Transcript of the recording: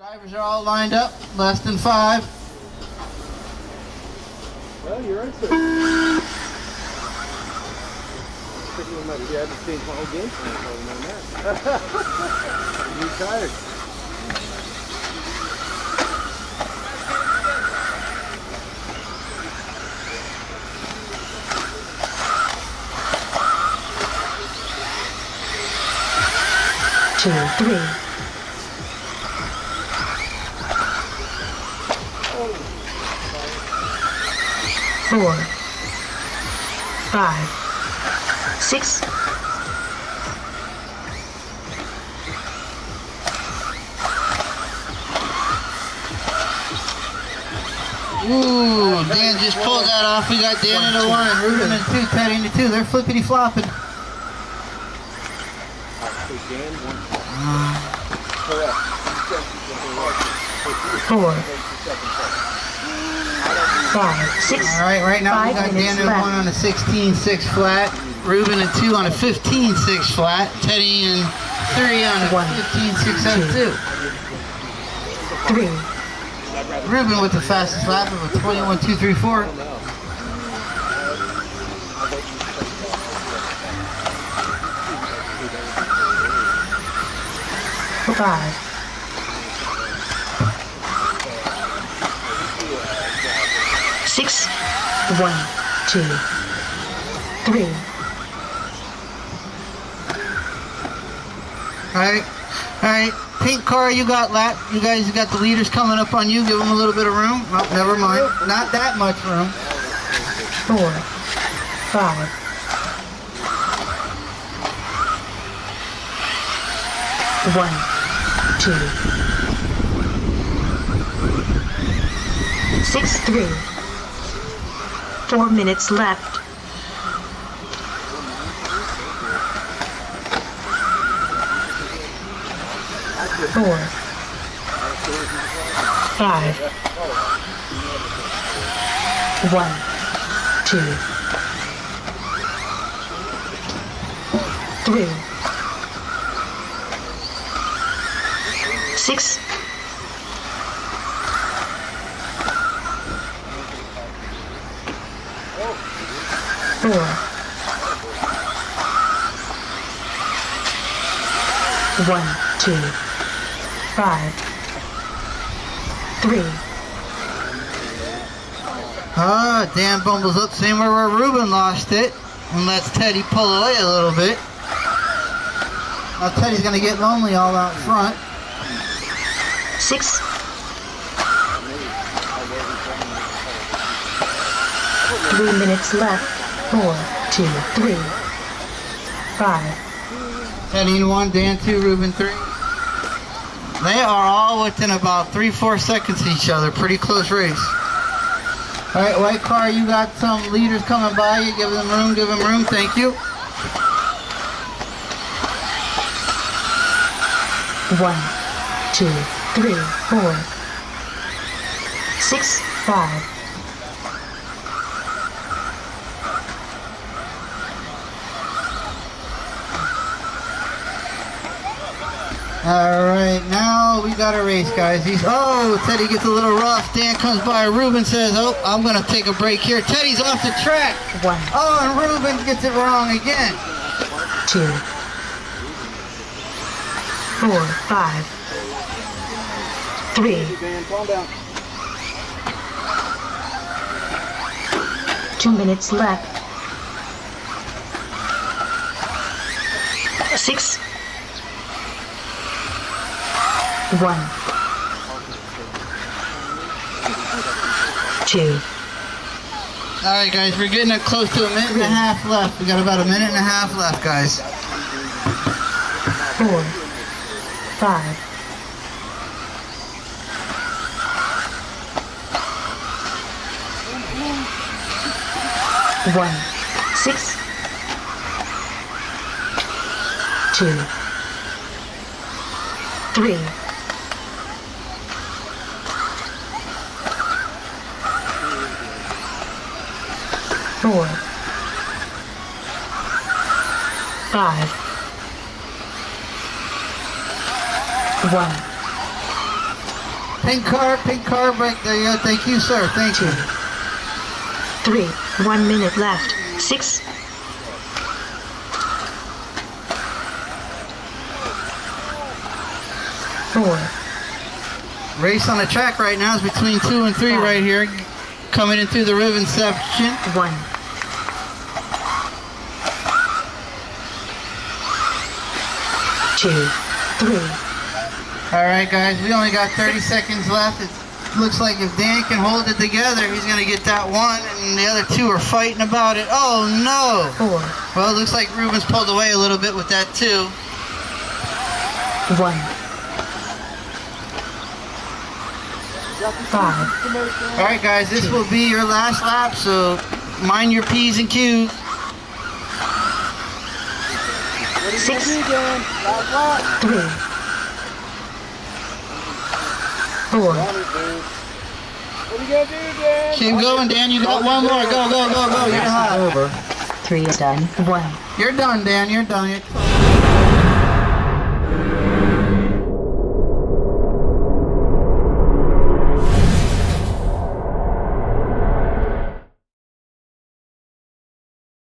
are all lined up, less than five. Well, you're right, sir. Figuring we might be able to change my whole game plan other than that. you tired. two, three. Four, five, six, Ooh, Dan just pulled that off. We got Dan in the one, Reuben in two, Teddy in the two. They're flippity flopping. So Dan, one. four, five, six. All right, right now we got Daniel left. one on a 16-6 flat, Reuben in two on a 15-6 flat, Teddy and three on a One, 15-6 out two. three, Reuben with the fastest lap of a 21 2 3 4. five, six, one, two, three, All right, all right. Pink car, you got lap. You guys got the leaders coming up on you. Give them a little bit of room. Oh, never mind. Not that much room. four, five, one, two, six, three. Four minutes left. Four, five, one, two, three, six, four, one, two, five, three, Ah, Dan bumbles up somewhere where Reuben lost it and lets Teddy pull away a little bit. Now Teddy's gonna get lonely all out front. six, three minutes left. Four, two, three, five, in one, Dan two, Reuben three. They are all within about three, four seconds of each other. Pretty close race. All right, white car, you got some leaders coming by. You give them room, give them room. Thank you. one, two, three, four, six, five, All right, now we got a race, guys. He's oh, Teddy gets a little rough. Dan comes by. Reuben says, "Oh, I'm gonna take a break here." Teddy's off the track. one, Oh, and Reuben gets it wrong again. two, four, five, three, Dan, calm down. two minutes left. Six, one, two, All right, guys, we're getting close to a minute and a half left. We got about a minute and a half left, guys. Four, five, one, six, two, three, four, five, one, Pink car, pink car, break. There. Thank you, sir. Thank you. three. One minute left. Six, four, Race on the track right now is between two and three right here. Coming in through the rhythm section. one. Two, three, All right, guys. We only got 30 seconds left. It looks like if Dan can hold it together, he's going to get that one, and the other two are fighting about it. Oh, no. four, Well, it looks like Reuben's pulled away a little bit with that, too. one. Five, All right, guys. This will be your last lap, so mind your P's and Q's. Six, Dan, last lap. three, four, What are you do, Dan? Keep going, Dan. You got one more. Go, go, go, go. You're hot. over. three is done. One. You're done, Dan. You're done. You're